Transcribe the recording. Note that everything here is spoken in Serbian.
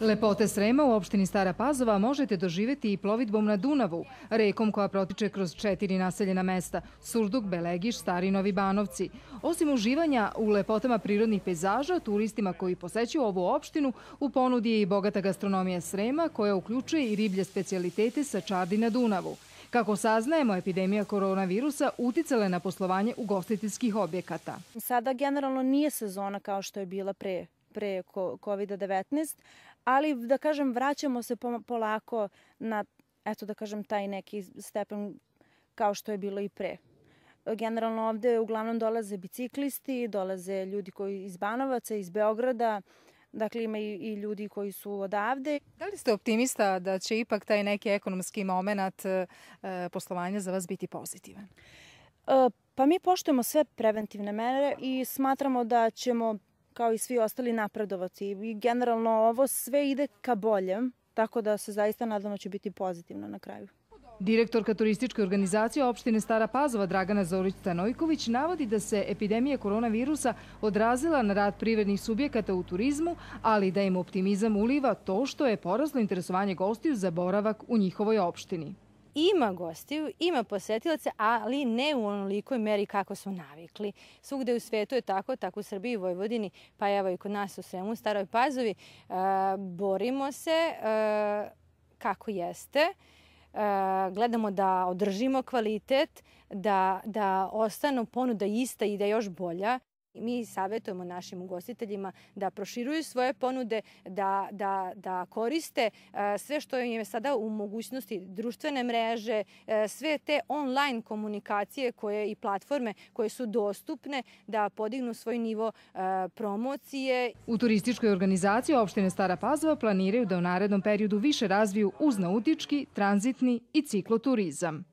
Lepote Srema u opštini Stara Pazova možete doživeti i plovidbom na Dunavu, rekom koja protiče kroz četiri naseljena mesta – Surduk, Belegiš, Stari Novi Banovci. Osim uživanja u lepotama prirodnih pejzaža, turistima koji posećuju ovu opštinu u ponudi je i bogata gastronomija Srema koja uključuje i riblje specialitete sa čardi na Dunavu. Kako saznajemo, epidemija koronavirusa uticala na poslovanje ugostiteljskih objekata. Sada generalno nije sezona kao što je bila pre pre COVID-19, ali da kažem vraćamo se polako na eto da kažem taj neki stepen kao što je bilo i pre. Generalno ovde uglavnom dolaze biciklisti, dolaze ljudi koji iz Banovaca, iz Beograda, dakle ima i, i ljudi koji su odavde. Da li ste optimista da će ipak taj neki ekonomski moment e, poslovanja za vas biti pozitivan? E, pa mi poštujemo sve preventivne mere i smatramo da ćemo kao i svi ostali napredovati. I generalno ovo sve ide ka boljem, tako da se zaista nadamo da će biti pozitivno na kraju. Direktorka turističke organizacije opštine Stara Pazova Dragana Zorić-Stanojković navodi da se epidemija koronavirusa odrazila na rad privrednih subjekata u turizmu, ali da im optimizam uliva to što je poraslo interesovanje gostiju za boravak u njihovoj opštini ima gostiju, ima posetilaca, ali ne u onolikoj meri kako smo navikli. Svugde u svetu je tako, tako u Srbiji i Vojvodini, pa evo i kod nas u Sremu, Staroj Pazovi, e, borimo se e, kako jeste. E, gledamo da održimo kvalitet, da, da ostanu ponuda ista i da je još bolja. Mi savjetujemo našim ugostiteljima da proširuju svoje ponude, da, da, da koriste e, sve što im je sada u mogućnosti društvene mreže, e, sve te online komunikacije koje i platforme koje su dostupne da podignu svoj nivo e, promocije. U turističkoj organizaciji opštine Stara Pazova planiraju da u narednom periodu više razviju uz nautički, tranzitni i cikloturizam.